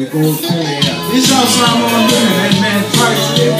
We go to clear. This is also I'm on doing, man, man, twice.